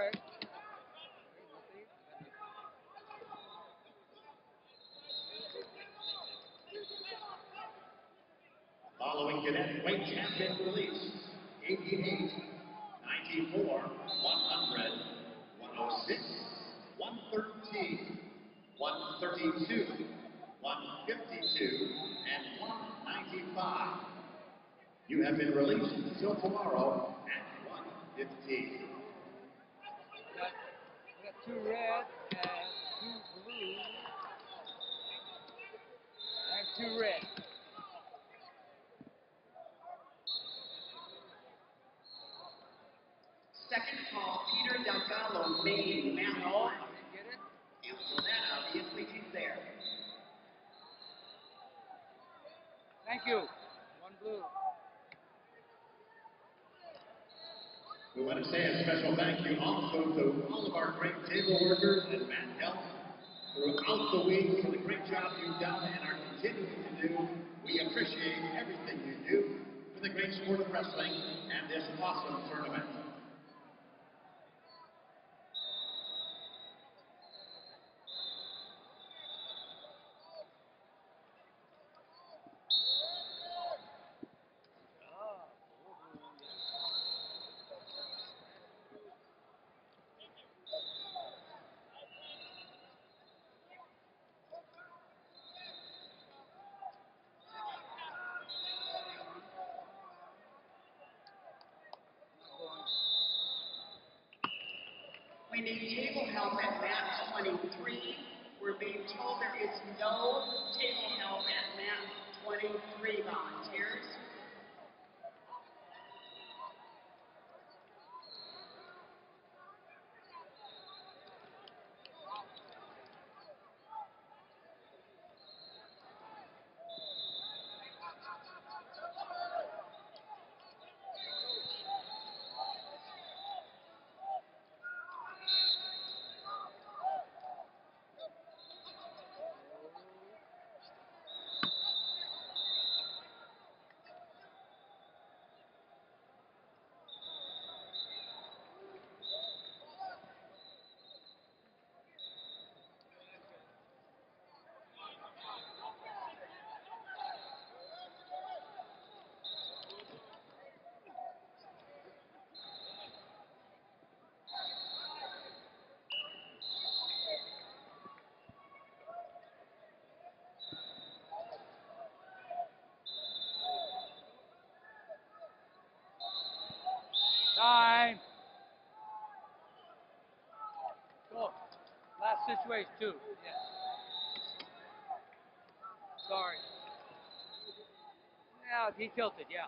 Correct. Following cadet weight champion release, 88, 94, 100, 106, 113, 132, 152, and 195. You have been released until tomorrow at 115. We got, we got two red and two blue. And two red. Second call, Peter Delgado, Maine, Mount Hall. Did you get it? Cancel that, obviously he's there. Thank you. One blue. We want to say a special thank you also to all of our great table workers and mat help throughout the week for the great job you've done and are continuing to do. We appreciate everything you do for the great sport of wrestling and this awesome tournament. We need table help at mat 23. We're being told there is no table help at mat 23 volunteers. Situation too. Yes. Sorry. Yeah, he tilted. Yeah.